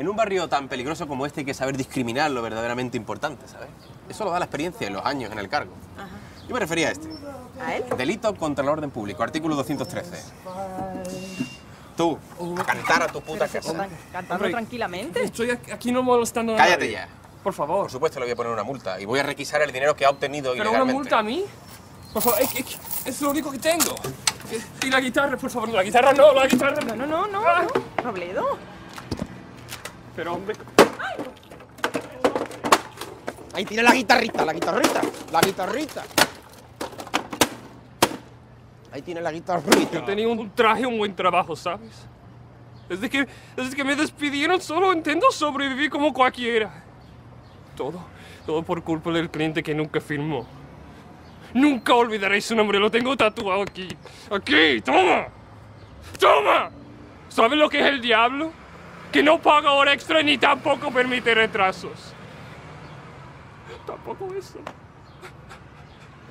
En un barrio tan peligroso como este hay que saber discriminar lo verdaderamente importante, ¿sabes? Eso lo da la experiencia y los años en el cargo. Yo me refería a este. ¿A él? Delito contra el orden público, artículo 213. Tú, a cantar a tu puta casa. Cantando Hombre. tranquilamente. Estoy aquí no molestando a Cállate nadie. ya. Por favor. Por supuesto le voy a poner una multa y voy a requisar el dinero que ha obtenido ¿Pero una multa a mí? Por favor, es, es- es lo único que tengo. Y la guitarra, por favor, la guitarra no, la guitarra No, no, no, no, Ah. no. Robledo. Pero hombre, Ahí tiene la guitarrita, la guitarrita, la guitarrita. Ahí tiene la guitarrita. yo tenía un traje, un buen trabajo, ¿sabes? Desde que, desde que me despidieron solo intento sobrevivir como cualquiera. Todo, todo por culpa del cliente que nunca firmó. Nunca olvidaré su nombre, lo tengo tatuado aquí. Aquí, toma. Toma. ¿Sabes lo que es el diablo? Que no paga hora extra ni tampoco permite retrasos. Tampoco eso.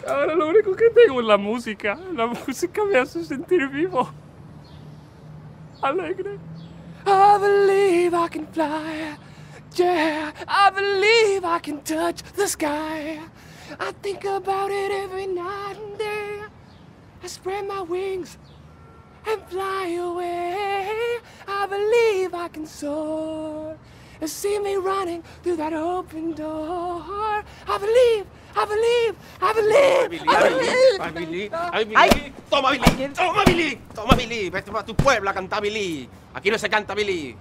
Ahora lo único que tengo es la música. La música me hace sentir vivo. Alegre. I believe I can fly. Yeah, I believe I can touch the sky. I think about it every night and day. I spread my wings and fly away. I can soar. And see me running through that open door. I believe, I believe, I believe, I believe. Ay, Billy, ay, Billy. Toma, Billy. Toma, Billy. Toma, Billy. Vete para tu pueblo a cantar, Billy. Aquí no se canta, Billy.